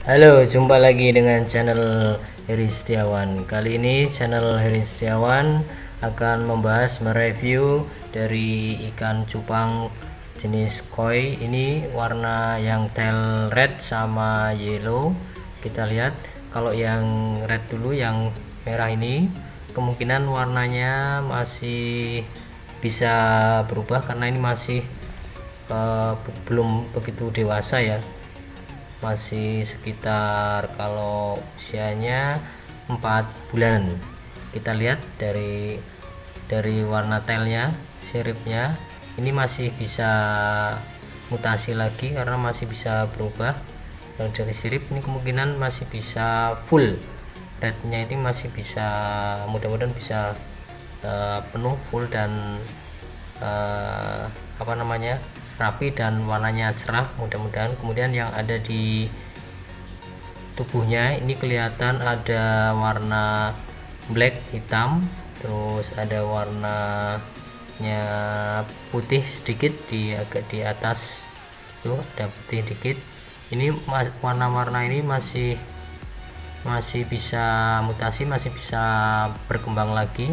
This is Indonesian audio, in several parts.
Halo, jumpa lagi dengan channel Heri Setiawan. Kali ini channel Heri Setiawan akan membahas mereview dari ikan cupang jenis koi. Ini warna yang tail red sama yellow. Kita lihat kalau yang red dulu yang merah ini kemungkinan warnanya masih bisa berubah karena ini masih uh, belum begitu dewasa ya masih sekitar kalau usianya 4 bulan. Kita lihat dari dari warna tailnya siripnya. Ini masih bisa mutasi lagi karena masih bisa berubah. Yang dari sirip ini kemungkinan masih bisa full. Rednya ini masih bisa mudah-mudahan bisa uh, penuh full dan uh, apa namanya rapi dan warnanya cerah mudah-mudahan. Kemudian yang ada di tubuhnya ini kelihatan ada warna black hitam. Terus ada warnanya putih sedikit di agak di atas tuh ada putih sedikit ini warna-warna ini masih masih bisa mutasi masih bisa berkembang lagi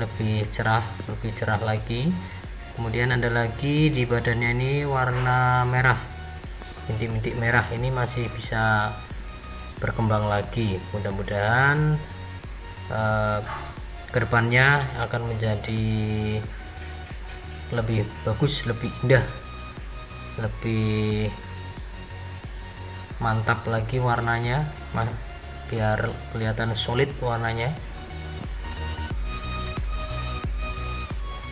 lebih cerah lebih cerah lagi kemudian ada lagi di badannya ini warna merah. Bintik-bintik merah ini masih bisa berkembang lagi. Mudah-mudahan uh, ke depannya akan menjadi lebih bagus lebih indah lebih mantap lagi warnanya biar kelihatan solid warnanya.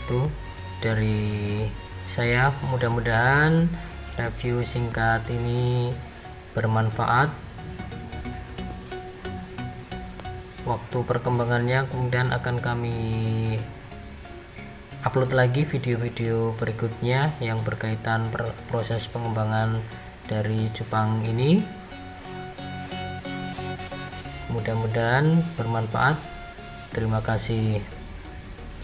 Tuh dari saya mudah-mudahan review singkat ini bermanfaat. Waktu perkembangannya kemudian akan kami upload lagi video-video berikutnya yang berkaitan proses pengembangan dari cupang ini. Mudah-mudahan bermanfaat. Terima kasih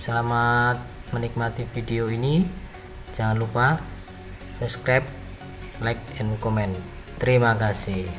selamat menikmati video ini. Jangan lupa subscribe like and comment. Terima kasih